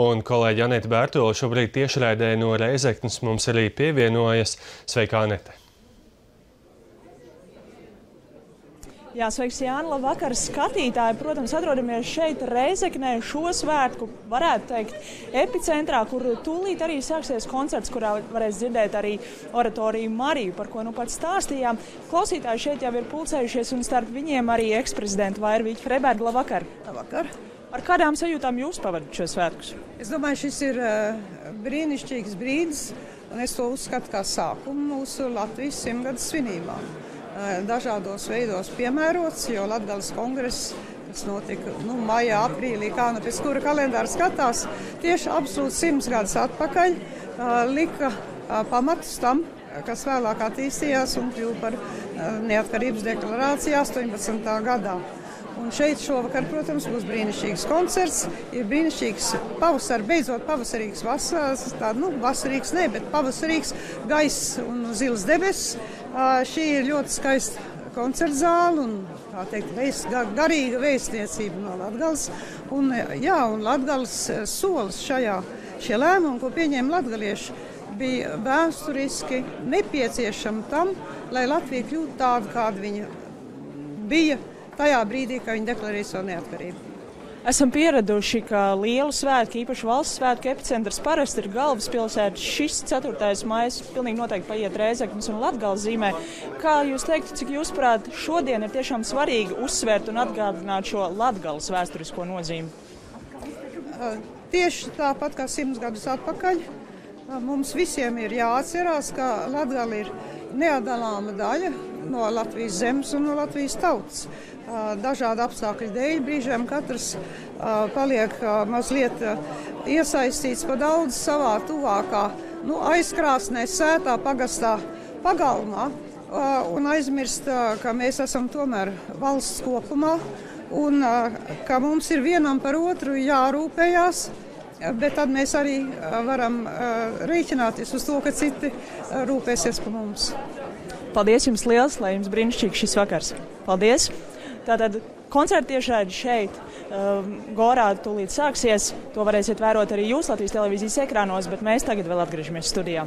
Un kolēģi Anita Bērtola šobrīd tiešraidē no Reizeknas mums arī pievienojas. Sveika, Anete! Jā, sveiks, Jānis. Labvakar, skatītāji. Protams, atrodamies šeit, Reizeknē, šo svētku, varētu teikt, epicentrā, kur tūlīt arī sāksies koncerts, kurā varēs dzirdēt arī oratoriju Mariju, par ko nu pat stāstījām. Klausītāji šeit jau ir pulcējušies, un starp viņiem arī eksprezidenta Vairvīķa Freberga. Labvakar! Labvakar! Ar kādām sajūtām jūs pavadat šo svētkus? Es domāju, šis ir uh, brīnišķīgs brīdis, un es to uzskatu kā sākumu mūsu Latvijas simtgades svinībām. Dažādos veidos piemērots, jo Latvijas kongress, kas notika nu, maijā, aprīlī, kā nu pēc kura kalendāra skatās, tieši absolūti simts gadus atpakaļ lika pamatus tam, kas vēlāk attīstījās un kļuva par neatkarības deklarāciju 18. gadā. Un šeit šovakar, protams, būs brīnišķīgs koncerts. Ir brīnišķīgs pavasars, beidzot pavasarīgs vasars, tāda, nu, vasarīgs ne, bet pavasarīgs gaiss un zils debesis. Šī ir ļoti skaista koncerta zāle un tā teikt, vēst, garīga vēstniecība no Latgales. Un, jā, un Latgales solis šajā, šie lēmumi, ko pieņēma latgalieši, bija vēsturiski nepieciešami tam, lai Latvija kļūtu tāda, kāda viņa bija tajā brīdī, kad viņi deklarēja savu neatkarību. Esam pieraduši, ka lielu svētku, īpaši valsts svētku epicentrs parasti ir galvaspilsēta. Šis 4. maija pilnīgi noteikti paiet Rēzeknas un Latgales zīmē. Kā jūs teiktu, cik jūs prāt šodien ir tiešām svarīgi uzsvērt un atgādināt šo Latgales vēsturisko nozīmi? Tieši tāpat kā simts gadus atpakaļ, mums visiem ir jāatcerās, ka Latgale ir neatdalāma daļa no Latvijas zemes un no Latvijas tautas. Dažādu apstākļu dēļ brīžiem katrs paliek mazliet iesaistīts pa daudz savā tuvākā nu, aizkrāsnē, sētā, pagastā pagalmā un aizmirst, ka mēs esam tomēr valsts kopumā un ka mums ir vienam par otru jārūpējās. Bet tad mēs arī varam rēķināties uz to, ka citi rūpēsies par mums. Paldies jums liels, lai jums brīnišķīgs šis vakars. Paldies! Tātad koncerta tiešraidi šeit, um, Gorā, tūlīt sāksies. To varēsiet vērot arī jūs Latvijas televīzijas ekrānos, bet mēs tagad vēl atgriežamies studijā.